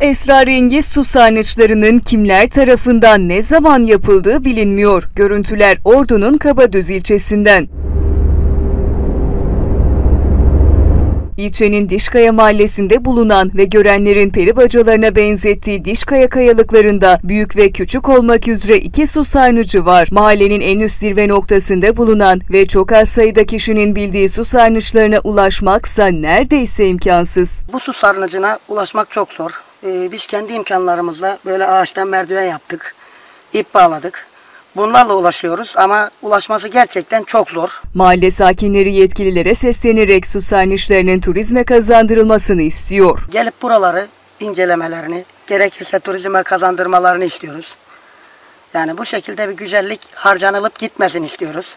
esrarengiz su sarnıçlarının kimler tarafından ne zaman yapıldığı bilinmiyor. Görüntüler Ordu'nun Kabadüz ilçesinden. İlçenin Dişkaya mahallesinde bulunan ve görenlerin peri bacalarına benzettiği Dişkaya kayalıklarında büyük ve küçük olmak üzere iki su sarnıcı var. Mahallenin en üst zirve noktasında bulunan ve çok az sayıda kişinin bildiği su sarnıçlarına ulaşmaksa neredeyse imkansız. Bu su sarnıcına ulaşmak çok zor. Ee, biz kendi imkanlarımızla böyle ağaçtan merdiven yaptık. ip bağladık. Bunlarla ulaşıyoruz ama ulaşması gerçekten çok zor. Mahalle sakinleri yetkililere seslenerek su sarnıçlarının turizme kazandırılmasını istiyor. Gelip buraları incelemelerini, gerekirse turizme kazandırmalarını istiyoruz. Yani bu şekilde bir güzellik harcanılıp gitmesin istiyoruz.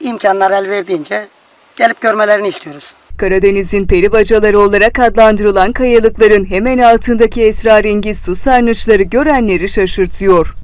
İmkanlar el verdiğince gelip görmelerini istiyoruz. Karadeniz'in peri bacaları olarak adlandırılan kayalıkların hemen altındaki esrarengiz su sarnıçları görenleri şaşırtıyor.